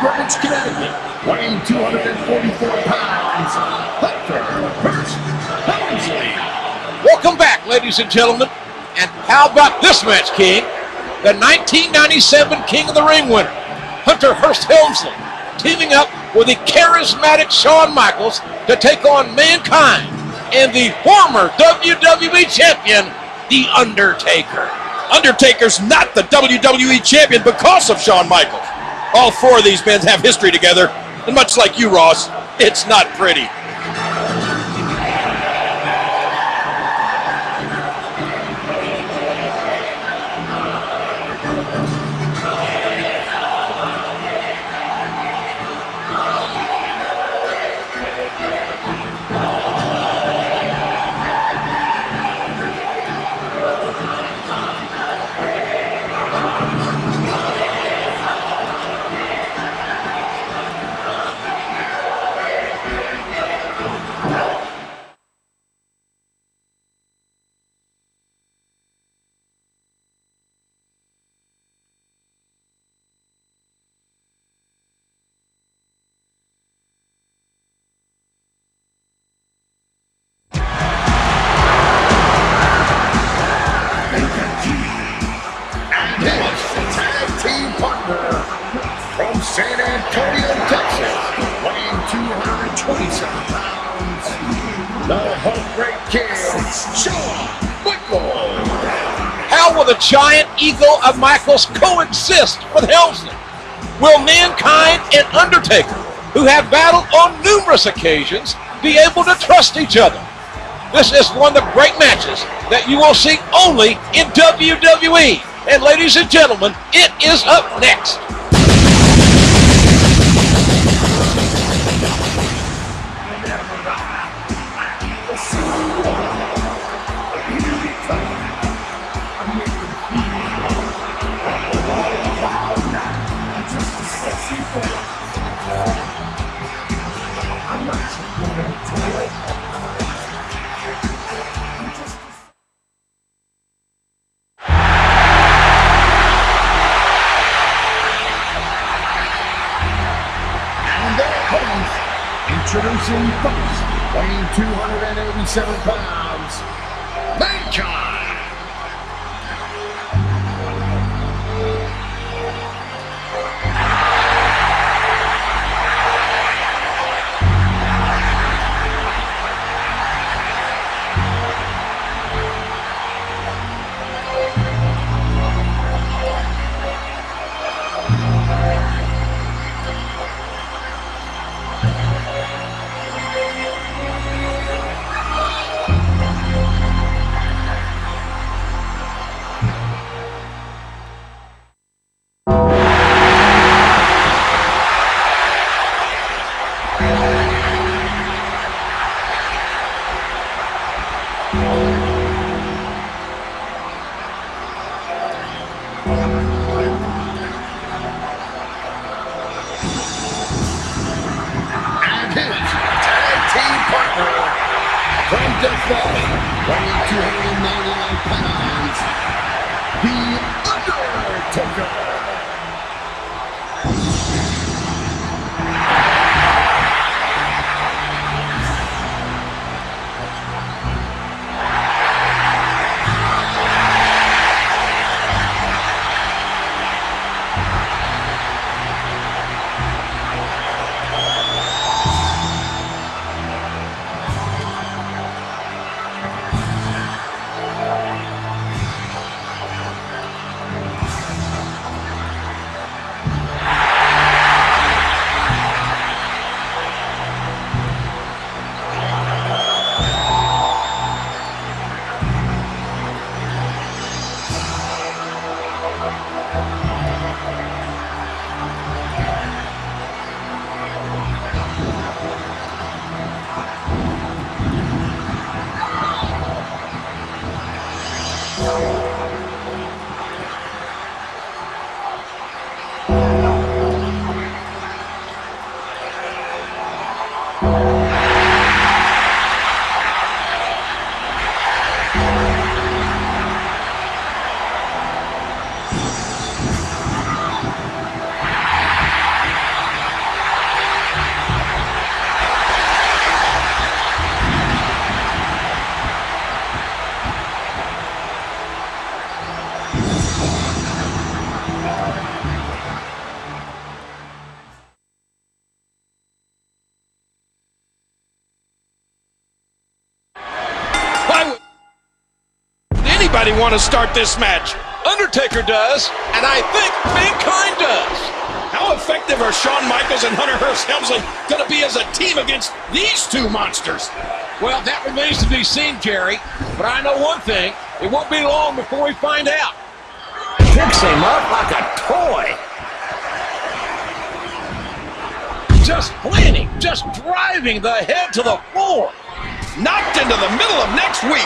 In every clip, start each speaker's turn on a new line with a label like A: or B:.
A: Greenwich, Connecticut, weighing 244 pounds, Hunter Hearst Helmsley.
B: Welcome back, ladies and gentlemen. And how about this match, King? The 1997 King of the Ring winner, Hunter Hearst Helmsley, teaming up with the charismatic Shawn Michaels to take on Mankind and the former WWE Champion, The Undertaker.
C: Undertaker's not the WWE champion because of Shawn Michaels. All four of these men have history together, and much like you, Ross, it's not pretty.
B: Giant ego of Michaels coexist with Helmsley? Will Mankind and Undertaker, who have battled on numerous occasions, be able to trust each other? This is one of the great matches that you will see only in WWE. And ladies and gentlemen, it is up next.
A: Introducing first, weighing 287 pounds, Mankind.
C: Anybody want to start this match?
B: Undertaker does, and I think Mankind does.
C: How effective are Shawn Michaels and Hunter Hearst Helmsley going to be as a team against these two monsters?
B: Well, that remains to be seen, Jerry. But I know one thing. It won't be long before we find out.
D: Picks him up like a toy.
B: Just planning, just driving the head to the floor.
C: Knocked into the middle of next week.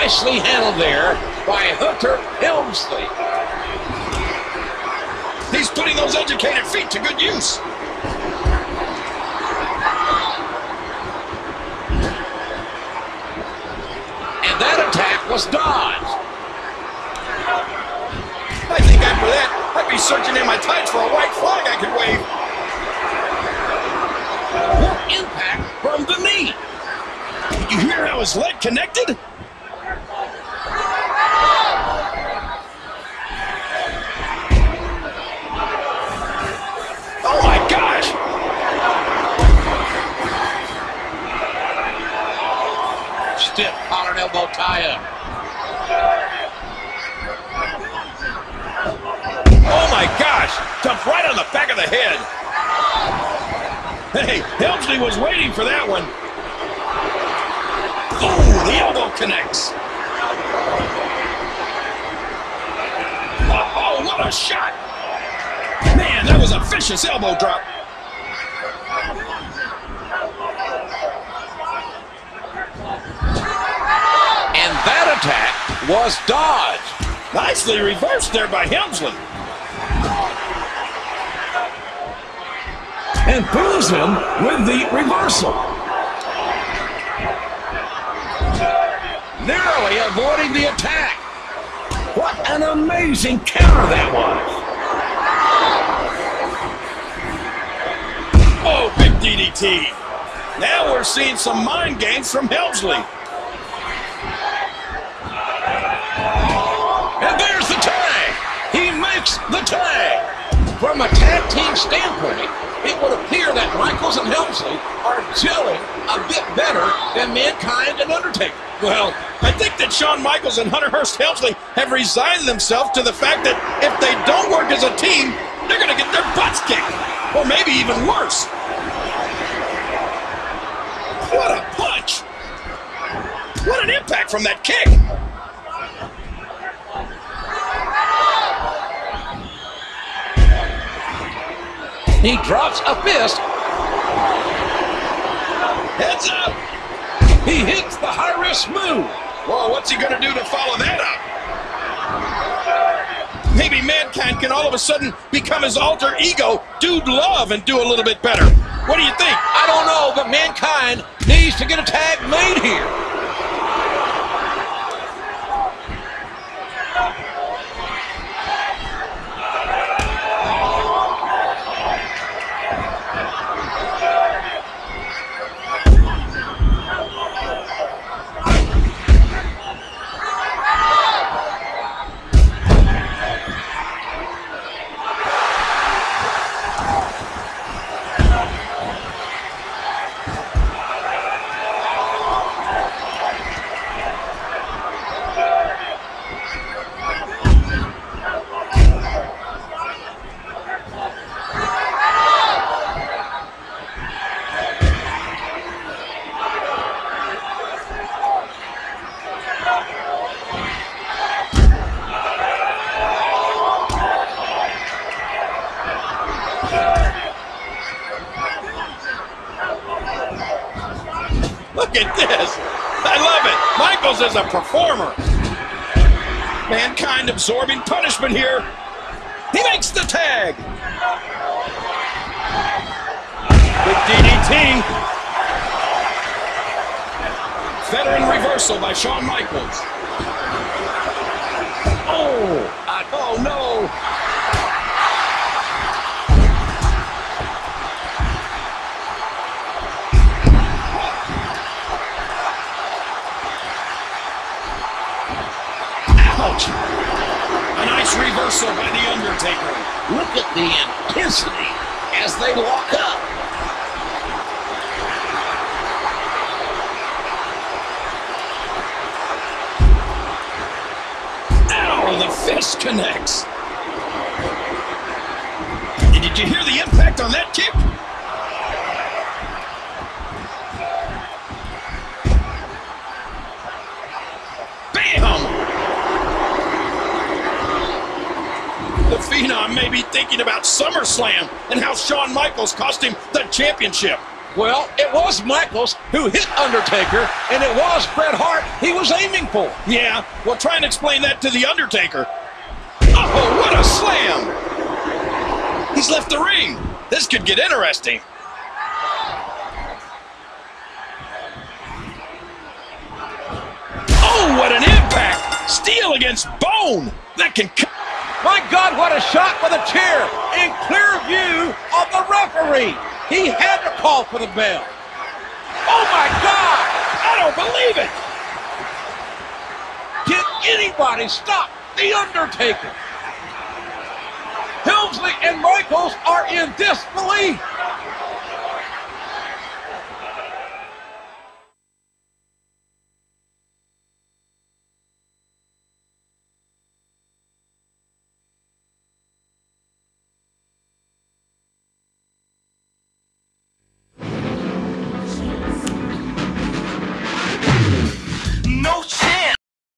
B: Nicely handled there by Hunter Helmsley.
C: He's putting those educated feet to good use.
B: And that attack was dodged.
C: I think after that, I'd be searching in my tights for a white flag I could wave.
B: What impact from the knee?
C: Did you hear how his leg connected? Hey, Helmsley was waiting for that one. Oh, the elbow connects. Oh, what a shot! Man, that was a vicious elbow drop.
B: And that attack was dodged.
C: Nicely reversed there by Helmsley.
D: And proves him with the reversal.
B: Narrowly avoiding the attack.
D: What an amazing counter that was.
C: Oh, big DDT. Now we're seeing some mind games from Helmsley.
B: And there's the tag. He makes the tag. From a tag team standpoint, it would appear that Michaels and Helmsley are gelling a bit better than Mankind and Undertaker.
C: Well, I think that Shawn Michaels and Hunter Hearst Helmsley have resigned themselves to the fact that if they don't work as a team, they're going to get their butts kicked. Or maybe even worse. What a punch! What an impact from that kick!
B: He drops a fist.
C: Heads up!
B: He hits the high risk move.
C: Whoa, what's he going to do to follow that up? Maybe Mankind can all of a sudden become his alter ego, Dude Love, and do a little bit better. What do you think?
B: I don't know, but Mankind needs to get a tag made here.
C: Look at this. I love it. Michaels is a performer. Mankind absorbing punishment here. He makes the tag. Big DDT. Veteran reversal by Shawn Michaels. Oh, the
B: intensity as they walk up.
C: Ow, the fist connects. And did you hear the impact on that kick? Phenom may be thinking about SummerSlam and how Shawn Michaels cost him the championship.
B: Well, it was Michaels who hit Undertaker, and it was Bret Hart he was aiming for.
C: Yeah, well, try and explain that to The Undertaker. Oh, what a slam! He's left the ring. This could get interesting. Oh, what an impact! Steel against bone! That can cut.
B: My God, what a shot with a chair in clear view of the referee. He had to call for the bell. Oh my God!
C: I don't believe it!
B: Can anybody stop The Undertaker? Helmsley and Michaels are in disbelief.